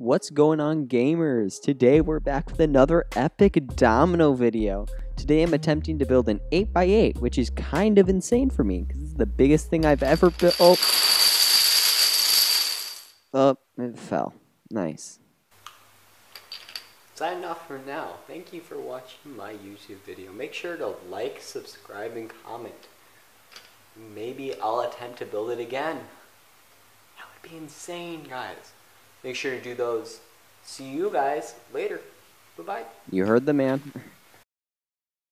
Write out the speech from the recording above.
What's going on gamers? Today we're back with another epic domino video. Today I'm attempting to build an 8x8, which is kind of insane for me, because it's the biggest thing I've ever built. Oh. oh, it fell. Nice. Signing off for now. Thank you for watching my YouTube video. Make sure to like, subscribe, and comment. Maybe I'll attempt to build it again. That would be insane, guys. Make sure to do those. See you guys later. Bye-bye. You heard the man.